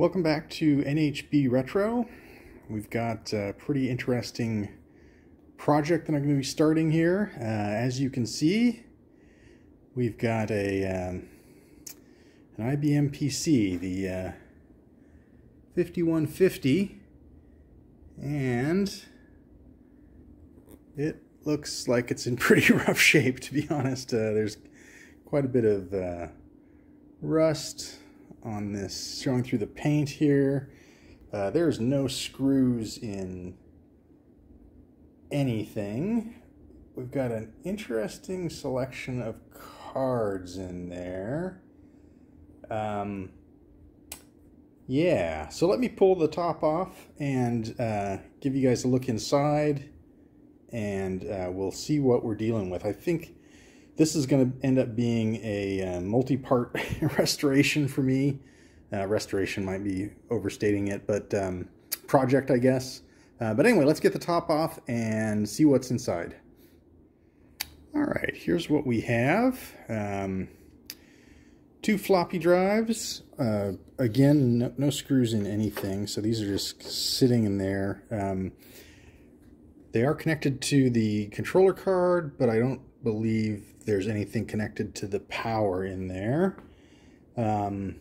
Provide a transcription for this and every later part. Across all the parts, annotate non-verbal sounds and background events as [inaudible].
Welcome back to NHB Retro. We've got a pretty interesting project that I'm going to be starting here. Uh, as you can see, we've got a um, an IBM PC, the uh, 5150, and it looks like it's in [laughs] pretty rough shape, to be honest. Uh, there's quite a bit of uh, rust on this, showing through the paint here. Uh, there's no screws in anything. We've got an interesting selection of cards in there. Um, yeah, so let me pull the top off and uh, give you guys a look inside and uh, we'll see what we're dealing with. I think this is going to end up being a uh, multi-part [laughs] restoration for me. Uh, restoration might be overstating it, but um, project, I guess. Uh, but anyway, let's get the top off and see what's inside. All right, here's what we have. Um, two floppy drives. Uh, again, no, no, screws in anything, so these are just sitting in there. Um, they are connected to the controller card, but I don't believe there's anything connected to the power in there. Um,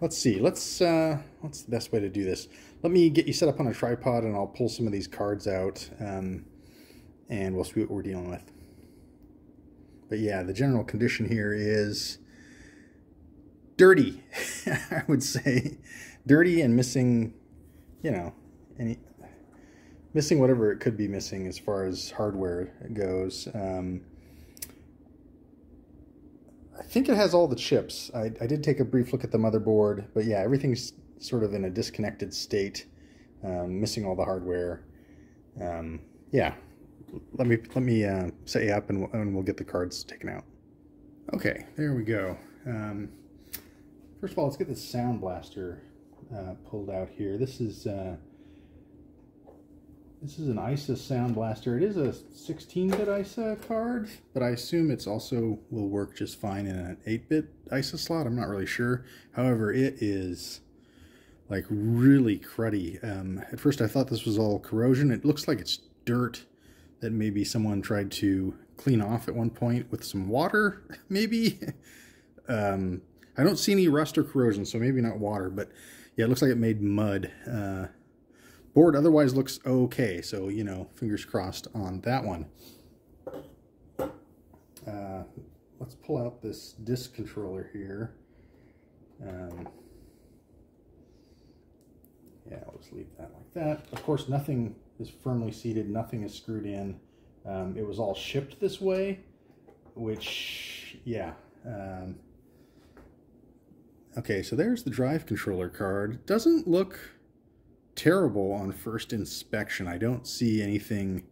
let's see. Let's uh, what's the best way to do this? Let me get you set up on a tripod, and I'll pull some of these cards out, um, and we'll see what we're dealing with. But yeah, the general condition here is dirty. [laughs] I would say dirty and missing, you know, any missing whatever it could be missing as far as hardware goes. Um, I think it has all the chips. I, I did take a brief look at the motherboard, but yeah, everything's sort of in a disconnected state, um, missing all the hardware. Um, yeah, let me let me uh, set you up and, and, we'll get the cards taken out. Okay, there we go. Um, first of all, let's get the Sound Blaster uh, pulled out here. This is uh, this is an ISA Sound Blaster. It is a 16-bit ISA card, but I assume it's also will work just fine in an 8-bit ISA slot. I'm not really sure. However, it is like really cruddy. Um, at first I thought this was all corrosion. It looks like it's dirt that maybe someone tried to clean off at one point with some water, [laughs] maybe. um, I don't see any rust or corrosion, so maybe not water, but yeah, it looks like it made mud. Uh, Board otherwise looks okay, so, you know, fingers crossed on that one. Uh, let's pull out this disc controller here. Um, yeah, I'll just leave that like that. Of course, nothing is firmly seated, nothing is screwed in. Um, it was all shipped this way, which, yeah. Um, okay, so there's the drive controller card. Doesn't look terrible on first inspection. I don't see anything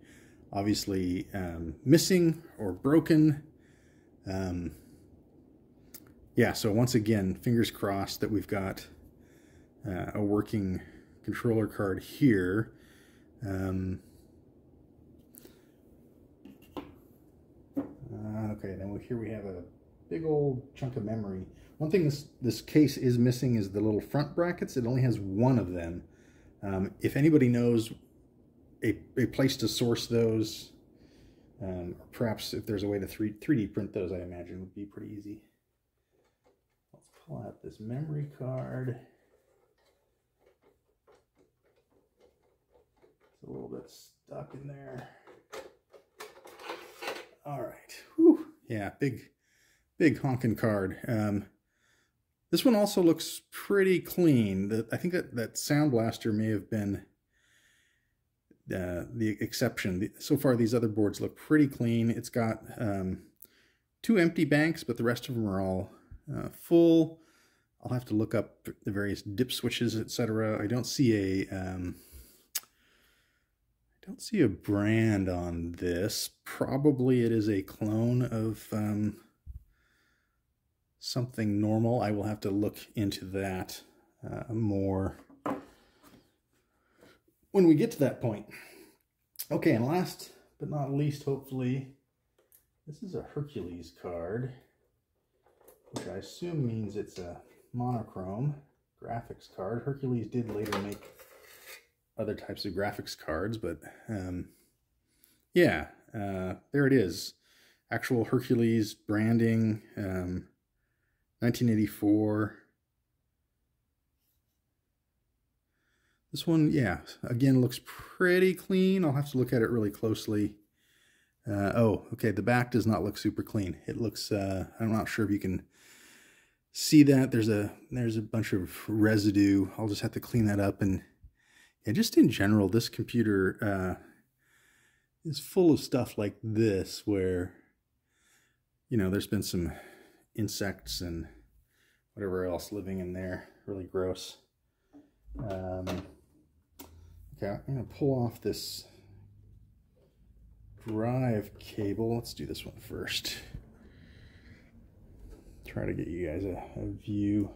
obviously um, missing or broken. Um, yeah, so once again, fingers crossed that we've got uh, a working controller card here. Um, uh, okay, then here we have a big old chunk of memory. One thing this, this case is missing is the little front brackets. It only has one of them. Um, if anybody knows a, a place to source those, um, or perhaps if there's a way to 3, 3D print those, I imagine would be pretty easy. Let's pull out this memory card. It's a little bit stuck in there. All right. Whew. Yeah, big, big honking card. Um, this one also looks pretty clean. The, I think that, that Sound Blaster may have been uh, the exception. The, so far, these other boards look pretty clean. It's got um, two empty banks, but the rest of them are all uh, full. I'll have to look up the various dip switches, etc. I don't see a um, I don't see a brand on this. Probably it is a clone of um, something normal. I will have to look into that uh, more when we get to that point. Okay, and last but not least, hopefully, this is a Hercules card, which I assume means it's a monochrome graphics card. Hercules did later make other types of graphics cards, but um, yeah, uh, there it is. Actual Hercules branding, um, 1984. This one, yeah, again, looks pretty clean. I'll have to look at it really closely. Uh, oh, okay, the back does not look super clean. It looks, uh, I'm not sure if you can see that. There's a there's a bunch of residue. I'll just have to clean that up. And yeah, just in general, this computer uh, is full of stuff like this where, you know, there's been some insects and whatever else living in there. Really gross. Um, Okay, I'm going to pull off this drive cable. Let's do this one first. Try to get you guys a, a view.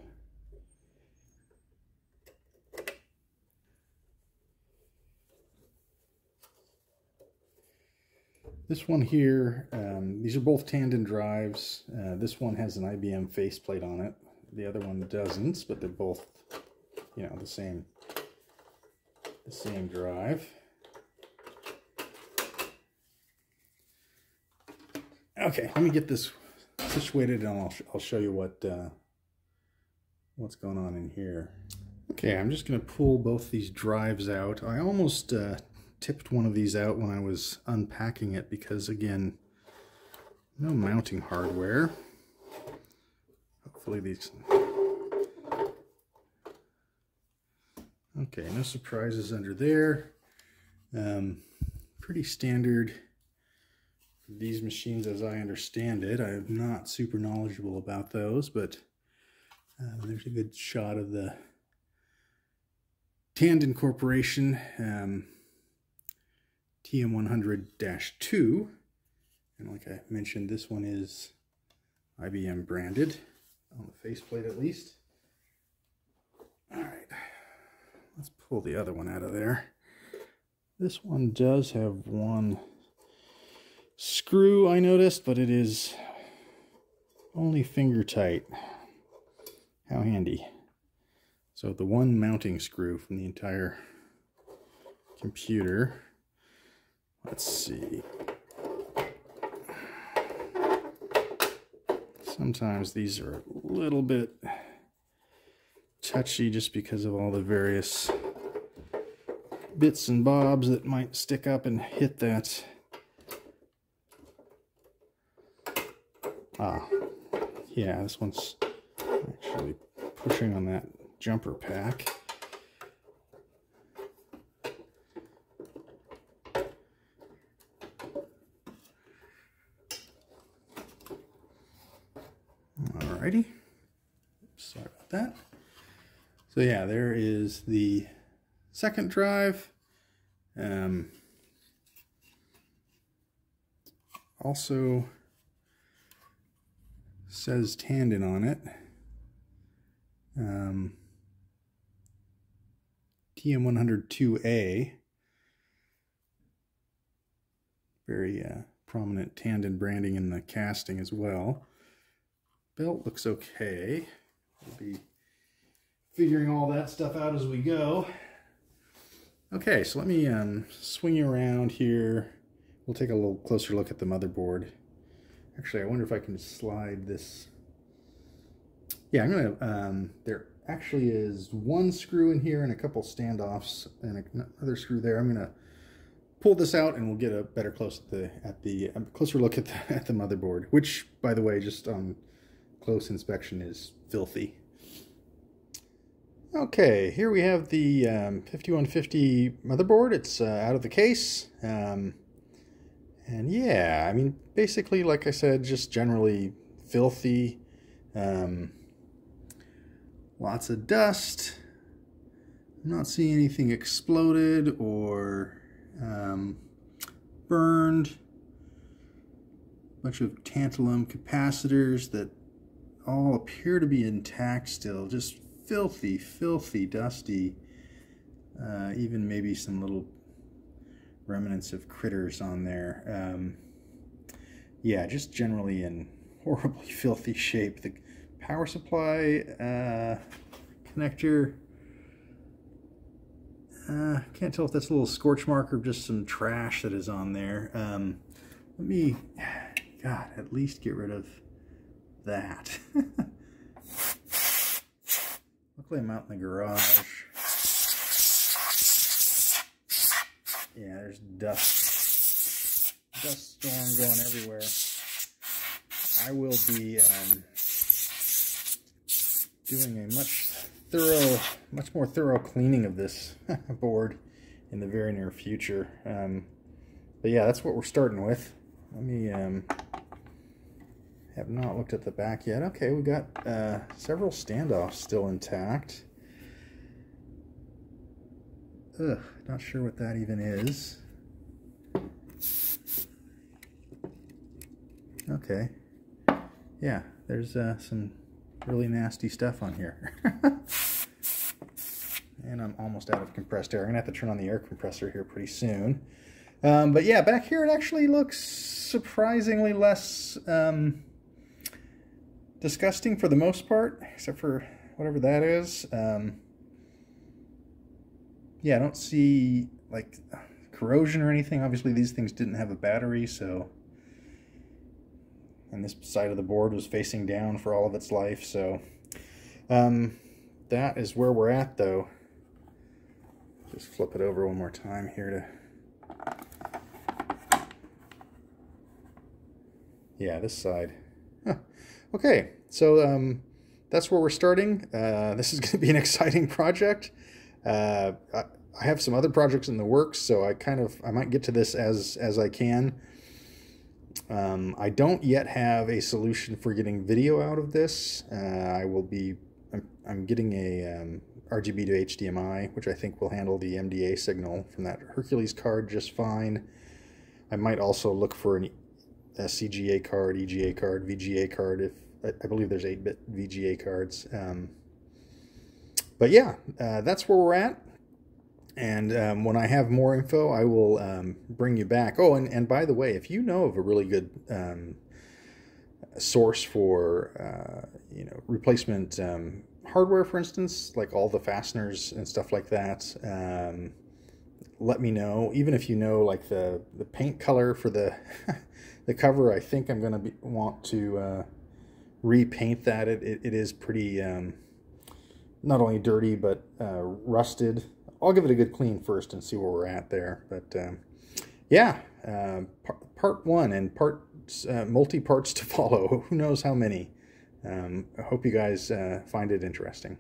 This one here, um, these are both Tandon drives. Uh, this one has an IBM faceplate on it. The other one doesn't, but they're both, you know, the same the same drive. Okay, let me get this situated and I'll, I'll show you what uh, what's going on in here. Okay, I'm just going to pull both these drives out. I almost uh, tipped one of these out when I was unpacking it because, again, no mounting hardware. Hopefully these Okay, no surprises under there. Um, pretty standard these machines as I understand it. I'm not super knowledgeable about those, but uh, there's a good shot of the Tandon Corporation um, TM100-2. And like I mentioned, this one is IBM branded, on the faceplate at least. All right. Let's pull the other one out of there. This one does have one screw, I noticed, but it is only finger tight. How handy. So the one mounting screw from the entire computer. Let's see. Sometimes these are a little bit touchy just because of all the various bits and bobs that might stick up and hit that. Ah, yeah, this one's actually pushing on that jumper pack. Alrighty. Sorry about that. So yeah, there is the second drive. Um, also says Tandon on it. Um, TM102A. Very uh, prominent Tandon branding in the casting as well. Belt looks okay. We'll be figuring all that stuff out as we go. Okay, so let me um, swing you around here. We'll take a little closer look at the motherboard. Actually, I wonder if I can slide this. Yeah, I'm gonna, um, there actually is one screw in here and a couple standoffs and another screw there. I'm gonna pull this out and we'll get a better close at the, at the um, closer look at the, [laughs] at the motherboard, which by the way, just on close inspection is filthy. Okay, here we have the um, 5150 motherboard. It's uh, out of the case. Um, and yeah, I mean, basically, like I said, just generally filthy. Um, lots of dust. I'm not seeing anything exploded or um, burned. Bunch of tantalum capacitors that all appear to be intact still. Just filthy, filthy, dusty. Uh, even maybe some little remnants of critters on there. Um, yeah, just generally in [laughs] horribly filthy shape. The power supply, uh, connector. Uh, can't tell if that's a little scorch mark or just some trash that is on there. Um, let me, [sighs] God, at least get rid of that. [laughs] Luckily I'm out in the garage. Yeah, there's dust. Dust storm going everywhere. I will be um, doing a much thorough, much more thorough cleaning of this [laughs] board in the very near future. Um, but yeah, that's what we're starting with. Let me, um, have not looked at the back yet. Okay, we got uh, several standoffs still intact. Ugh, not sure what that even is. Okay. Yeah, there's uh, some really nasty stuff on here. [laughs] and I'm almost out of compressed air. I'm going to have to turn on the air compressor here pretty soon. Um, but yeah, back here it actually looks surprisingly less um, disgusting for the most part, except for whatever that is. Um, yeah, I don't see like corrosion or anything. Obviously, these things didn't have a battery, so. And this side of the board was facing down for all of its life, so. Um, that is where we're at, though. Just flip it over one more time here to. Yeah, this side. Okay, so um, that's where we're starting. Uh, this is [laughs] going to be an exciting project. Uh, I, I, have some other projects in the works, so I kind of I might get to this as as I can. Um, I don't yet have a solution for getting video out of this. Uh, I will be I'm, I'm getting a um, RGB to HDMI, which I think will handle the MDA signal from that Hercules card just fine. I might also look for an, CGA card, EGA card, VGA card if I believe there's 8-bit VGA cards. Um, but yeah, uh, that's where we're at. And um, when I have more info, I will um, bring you back. Oh, and, and by the way, if you know of a really good um, source for uh, you know replacement um, hardware, for instance, like all the fasteners and stuff like that, um, let me know. Even if you know like the the paint color for the [laughs] the cover, I think I'm gonna be, want to. Uh, repaint that. It, it, it is pretty, um, not only dirty, but uh, rusted. I'll give it a good clean first and see where we're at there. But um, yeah, uh, part, part one and part uh, multi parts to [laughs] follow. Who knows how many? Um, I hope you guys uh, find it interesting.